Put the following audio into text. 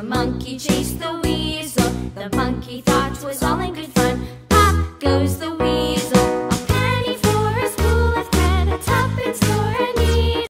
The monkey chased the weasel. The monkey thought was all in good fun.